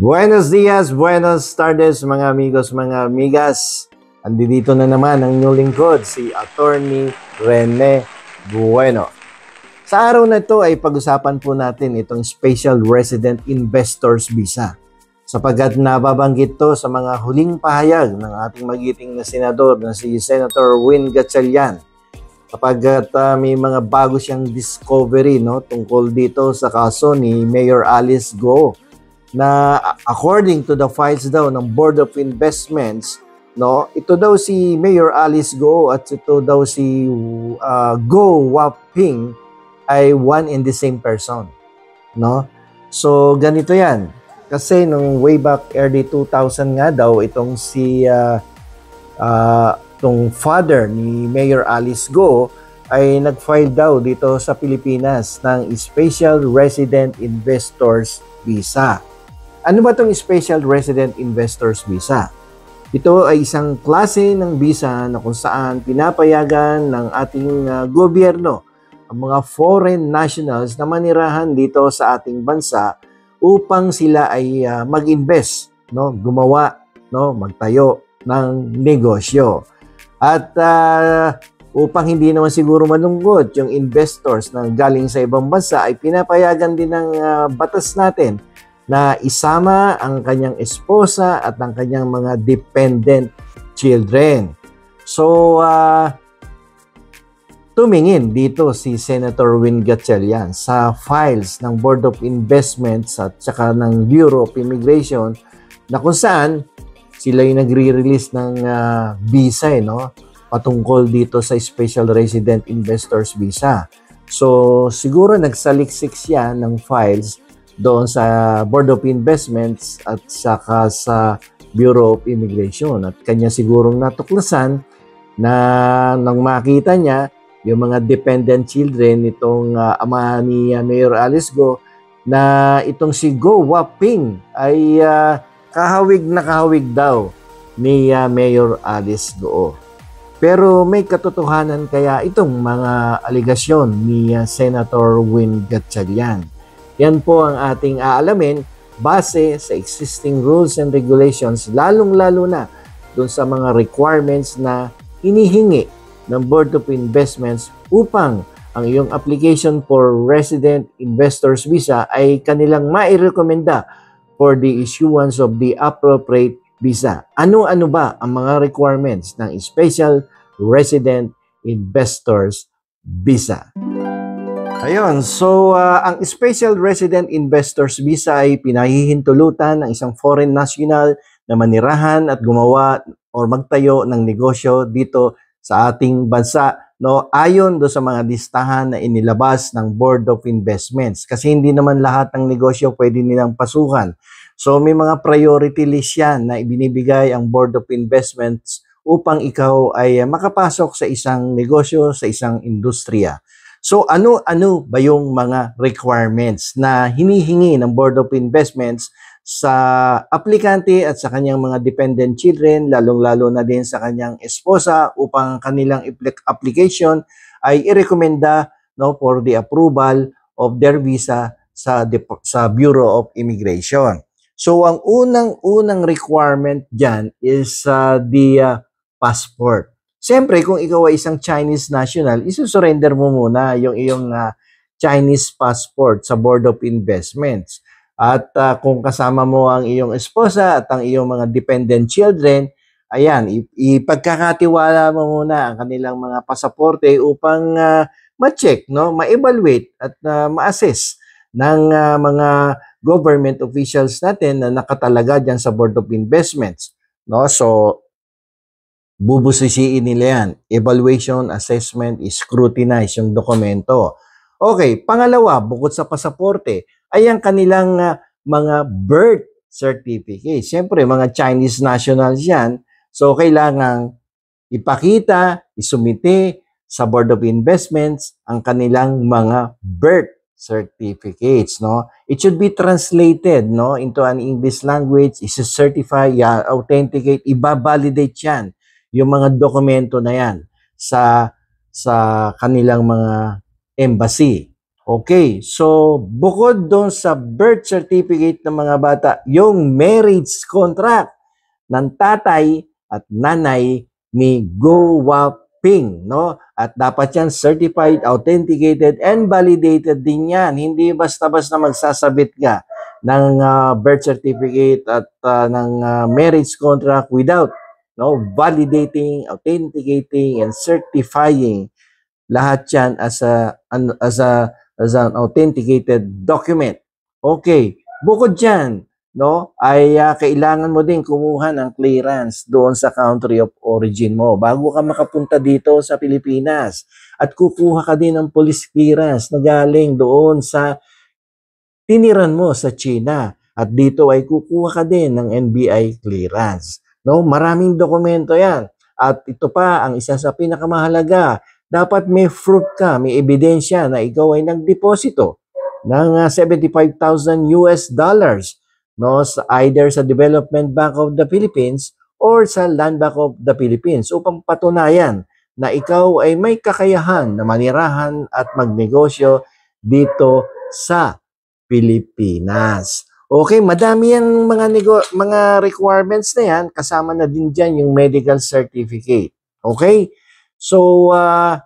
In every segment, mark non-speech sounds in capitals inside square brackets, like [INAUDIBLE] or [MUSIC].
Buenos dias, buenos tardes mga amigos, mga amigas. Andito na naman ang inyong lingkod, si Attorney Rene Bueno. Sa araw na ito ay pag-usapan po natin itong Special Resident Investors Visa sapagkat nababanggit to sa mga huling pahayag ng ating magiting na senador na si Senator Win Gatchalian kapag uh, may mga bago siyang discovery no tungkol dito sa kaso ni Mayor Alice Go na according to the files daw ng Board of Investments, no, ito daw si Mayor Alice Go at ito daw si uh, Go Waping ay one and the same person, no? So ganito 'yan. Kasi nung way back early 2000 nga daw itong si uh, uh, tong father ni Mayor Alice Go ay nag-file daw dito sa Pilipinas ng Special Resident Investors Visa. Ano ba itong Special Resident Investors Visa? Ito ay isang klase ng visa na kung saan pinapayagan ng ating uh, gobyerno ang mga foreign nationals na manirahan dito sa ating bansa upang sila ay uh, mag-invest, no, gumawa, no, magtayo ng negosyo. At uh, upang hindi naman siguro malungkot yung investors na galing sa ibang bansa ay pinapayagan din ng uh, batas natin na isama ang kanyang esposa at ang kanyang mga dependent children. So, uh, tumingin dito si Senator Win Gatchalian sa files ng Board of Investments at saka ng Bureau of Immigration na kung saan sila yung nagre-release ng uh, visa eh, no? patungkol dito sa Special Resident Investors Visa. So, siguro nagsaliksik siya ng files doon sa Board of Investments at saka sa Bureau of Immigration. At kanya sigurong natuklasan na nang makita niya yung mga dependent children nitong uh, ama ni uh, Mayor Alice Go na itong si Go Waping ay uh, kahawig na kahawig daw ni uh, Mayor Alice Go. Pero may katotohanan kaya itong mga aligasyon ni uh, Senator Win Gatchalian. Yan po ang ating aalamin base sa existing rules and regulations, lalong-lalo na doon sa mga requirements na hinihingi ng Board of Investments upang ang iyong application for Resident Investors Visa ay kanilang mairekomenda for the issuance of the appropriate visa. Ano-ano ba ang mga requirements ng Special Resident Investors Visa? Ayun, so uh, ang Special Resident Investors Visa ay pinahihintulutan ng isang foreign national na manirahan at gumawa or magtayo ng negosyo dito sa ating bansa no ayon do sa mga listahan na inilabas ng Board of Investments kasi hindi naman lahat ng negosyo pwede nilang pasukan. So may mga priority list yan na ibinibigay ang Board of Investments upang ikaw ay makapasok sa isang negosyo, sa isang industriya. So ano-ano ba yung mga requirements na hinihingi ng Board of Investments sa aplikante at sa kanyang mga dependent children, lalong-lalo na din sa kanyang esposa upang kanilang application ay irekomenda no, for the approval of their visa sa, sa Bureau of Immigration. So ang unang-unang requirement dyan is uh, the uh, passport. Siyempre, kung ikaw ay isang Chinese national, isusurrender mo muna yung iyong uh, Chinese passport sa Board of Investments. At uh, kung kasama mo ang iyong esposa at ang iyong mga dependent children, ayan, ipagkakatiwala mo muna ang kanilang mga pasaporte upang uh, ma-check, no? ma-evaluate at uh, ma-assess ng uh, mga government officials natin na nakatalaga diyan sa Board of Investments. No? So, bubusisiin nila yan. Evaluation, assessment, scrutinize yung dokumento. Okay, pangalawa, bukod sa pasaporte, ay ang kanilang uh, mga birth certificate. Siyempre, mga Chinese nationals yan. So, kailangan ipakita, isumite sa Board of Investments ang kanilang mga birth certificates, no? It should be translated, no, into an English language, is-certify, yeah, authenticate, iba-validate yan yung mga dokumento na yan sa sa kanilang mga embassy Okay, so bukod doon sa birth certificate ng mga bata, yung marriage contract ng tatay at nanay ni Go Waping, no? At dapat yan certified, authenticated, and validated din yan. Hindi basta-basta magsasabit ka ng uh, birth certificate at uh, ng uh, marriage contract without no validating, authenticating, and certifying lahat yan as a as a as an authenticated document. Okay, bukod dyan, no, ay uh, kailangan mo din kumuha ng clearance doon sa country of origin mo bago ka makapunta dito sa Pilipinas. At kukuha ka din ng police clearance na galing doon sa tiniran mo sa China. At dito ay kukuha ka din ng NBI clearance. No, maraming dokumento 'yan. At ito pa ang isa sa pinakamahalaga, dapat may fruit ka, may ebidensya na ikaw ay nagdeposito ng uh, ah, 75,000 US dollars no sa either sa Development Bank of the Philippines or sa Land Bank of the Philippines upang patunayan na ikaw ay may kakayahan na manirahan at magnegosyo dito sa Pilipinas. Okay, madami yung mga nego- mga requirements na yan kasama na din diyan yung medical certificate. Okay? So, uh,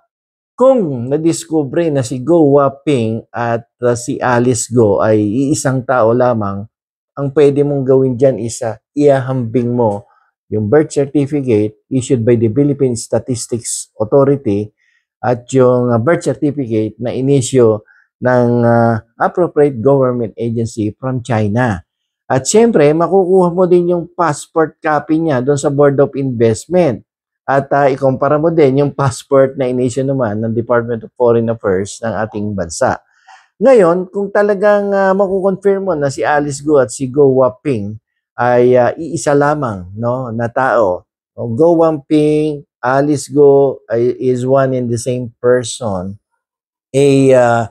kung nadiskubre na si Go Waping at uh, si Alice Go ay iisang tao lamang, ang pwede mong gawin dyan isa, iahambing mo yung birth certificate issued by the Philippine Statistics Authority at yung birth certificate na inisyo ng uh, appropriate government agency from China. At siyempre, makukuha mo din yung passport copy niya doon sa Board of Investment. At uh, ikumpara mo din yung passport na inisyo naman ng Department of Foreign Affairs ng ating bansa. Ngayon, kung talagang uh, makukonfirm mo na si Alice Go at si Go Waping ay uh, iisa lamang no, na tao, Go Waping, Alice Go ay, is one and the same person, eh, uh,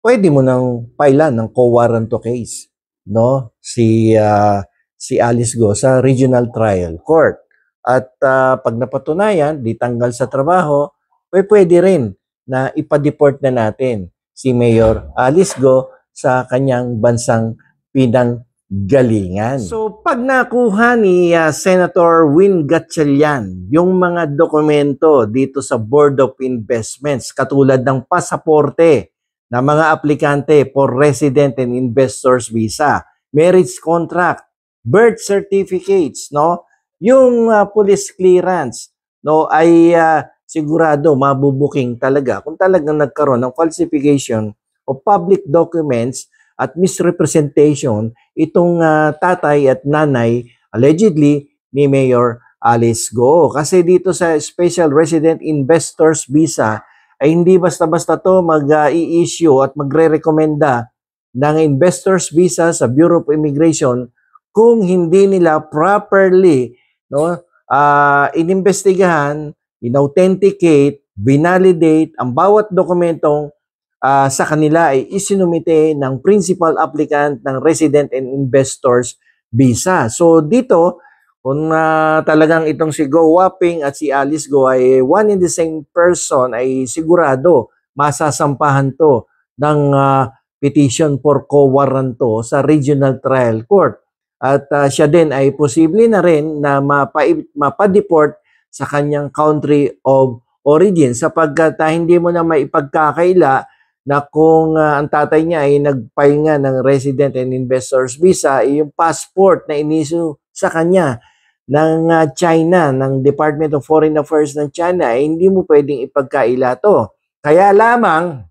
pwede mo nang pailan ng co-warranto case no si uh, si Alice Go sa Regional Trial Court at uh, pag napatunayan, di tanggal sa trabaho, pwede, pwede rin na ipa-deport na natin si Mayor Alice Go sa kanyang bansang pinanggalingan. So pag nakuha ni uh, Senator Win Gatchalian yung mga dokumento dito sa Board of Investments katulad ng pasaporte ng mga aplikante for resident and investors visa, marriage contract, birth certificates, no? yung uh, police clearance no ay uh, sigurado mabubuking talaga kung talagang nagkaroon ng falsification of public documents at misrepresentation itong uh, tatay at nanay allegedly ni Mayor Alice Go. Kasi dito sa Special Resident Investors Visa ay hindi basta-basta to mag-i-issue at magre-recommenda ng investors visa sa Bureau of Immigration kung hindi nila properly no? Uh, inimbestigahan, inauthenticate, binalidate ang bawat dokumentong uh, sa kanila ay isinumite ng principal applicant ng resident and investors visa. So dito, kung uh, talagang itong si Go Wapping at si Alice Go ay one in the same person ay sigurado masasampahan to ng uh, petition for co-warranto sa Regional Trial Court. At uh, siya din ay posible na rin na mapa, mapadeport sa kanyang country of origin sapagkat uh, hindi mo na maipagkakaila na kung uh, ang tatay niya ay nagpahinga ng resident and investors visa, eh, yung passport na inisu sa kanya ng uh, China, ng Department of Foreign Affairs ng China, eh, hindi mo pwedeng ipagkaila to. Kaya lamang,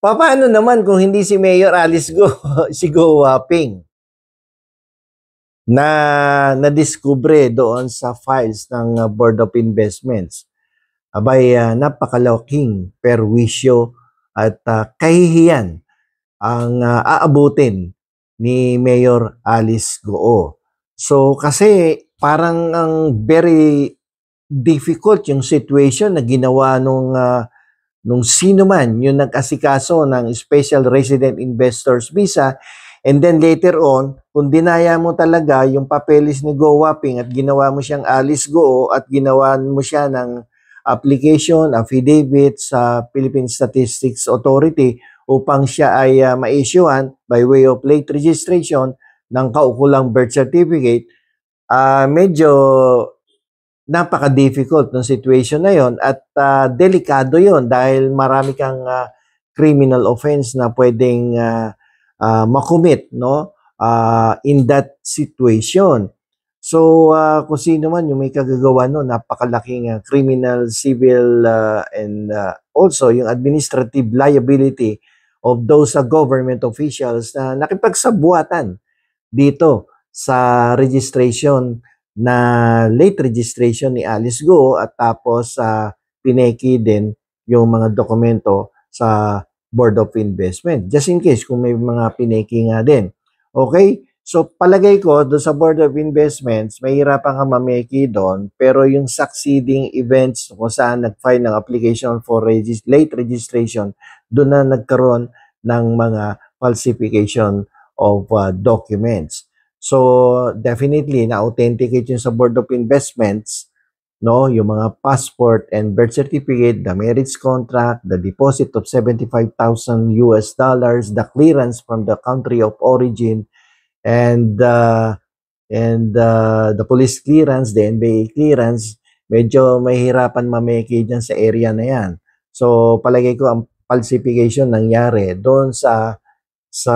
paano naman kung hindi si Mayor Alice Go, [LAUGHS] si Go Waping? na nadiskubre doon sa files ng uh, Board of Investments. Abay, uh, napakalaking perwisyo at uh, kahihiyan ang uh, aabutin ni Mayor Alice Goo. So kasi parang ang very difficult yung situation na ginawa nung uh, nung sino man yung nag-asikaso ng Special Resident Investors Visa. And then later on, kung dinaya mo talaga yung papeles ni Go Wapping at ginawa mo siyang Alice Go at ginawa mo siya ng application, affidavit sa Philippine Statistics Authority upang siya ay uh, ma-issuean by way of late registration ng kaukulang birth certificate, uh, medyo napaka-difficult ng situation na yon at uh, delikado yon dahil marami kang uh, criminal offense na pwedeng uh, uh, makumit no uh, in that situation. So uh, kung sino man yung may kagagawa no napakalaking uh, criminal, civil uh, and uh, also yung administrative liability of those uh, government officials na nakipagsabuatan dito sa registration na late registration ni Alice Go at tapos sa uh, pineki din yung mga dokumento sa Board of Investment. Just in case kung may mga pineki nga din. Okay? So palagay ko doon sa Board of Investments, may hirapan ka mameki doon pero yung succeeding events kung saan nag-file ng application for regis- late registration, doon na nagkaroon ng mga falsification of uh, documents. So definitely na-authenticate yun sa Board of Investments no, yung mga passport and birth certificate, the marriage contract, the deposit of 75,000 US dollars, the clearance from the country of origin, and uh, and uh, the police clearance, the NBA clearance, medyo mahirapan mameki dyan sa area na yan. So palagay ko ang falsification nangyari doon sa sa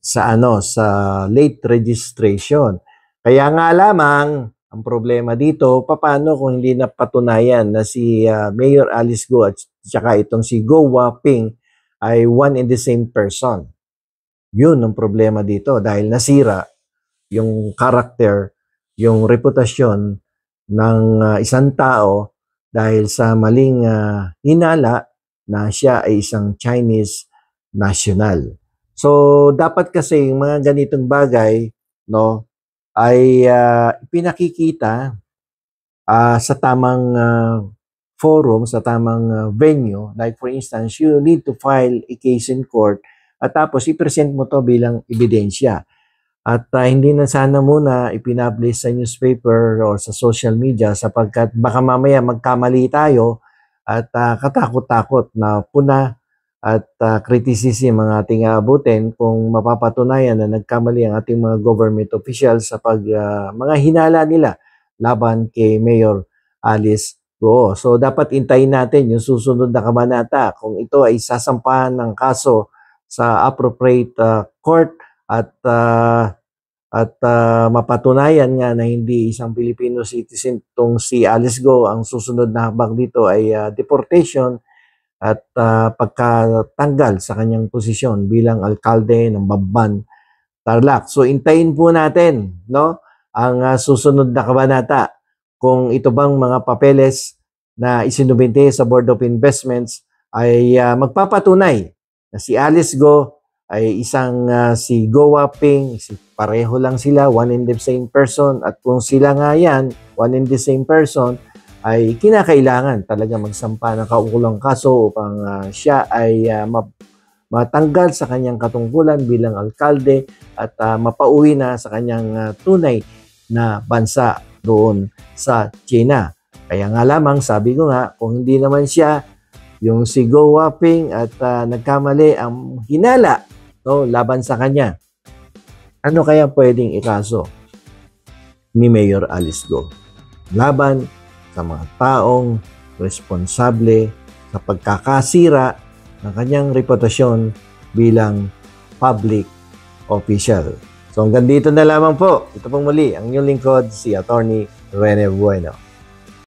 sa ano sa late registration. Kaya nga lamang ang problema dito, paano kung hindi napatunayan na si uh, Mayor Alice Go at saka itong si Go Waping ay one and the same person. Yun ang problema dito dahil nasira yung character, yung reputasyon ng uh, isang tao dahil sa maling uh, hinala na siya ay isang Chinese national. So, dapat kasi yung mga ganitong bagay, no, ay uh, pinakikita uh, sa tamang uh, forum, sa tamang uh, venue. Like for instance, you need to file a case in court at tapos i-present mo to bilang ebidensya. At uh, hindi na sana muna ipinablish sa newspaper or sa social media sapagkat baka mamaya magkamali tayo at uh, katakot-takot na puna at uh, criticism ang ating aabutin kung mapapatunayan na nagkamali ang ating mga government officials sa pag uh, mga hinala nila laban kay Mayor Alice Go. So dapat intayin natin yung susunod na kabanata kung ito ay sasampahan ng kaso sa appropriate uh, court at uh, at uh, mapatunayan nga na hindi isang Filipino citizen tong si Alice Go ang susunod na habag dito ay uh, deportation at uh, pagkatanggal sa kanyang posisyon bilang alkalde ng Babban, Tarlac. So intayin po natin no ang uh, susunod na kabanata kung ito bang mga papeles na isinubinte sa Board of Investments ay uh, magpapatunay na si Alice Go ay isang uh, si Go Waping, si pareho lang sila, one and the same person at kung sila nga yan, one and the same person, ay kinakailangan talaga magsampa ng kaukulang kaso upang uh, siya ay uh, matanggal sa kanyang katungkulan bilang alkalde at uh, mapauwi na sa kanyang uh, tunay na bansa doon sa China. Kaya nga lamang, sabi ko nga, kung hindi naman siya yung si Go Waping at uh, nagkamali ang hinala no, laban sa kanya, ano kaya pwedeng ikaso ni Mayor Alice Go? Laban sa mga taong responsable sa pagkakasira ng kanyang reputasyon bilang public official. So hanggang dito na lamang po. Ito pong muli ang inyong lingkod, si Attorney Rene Bueno.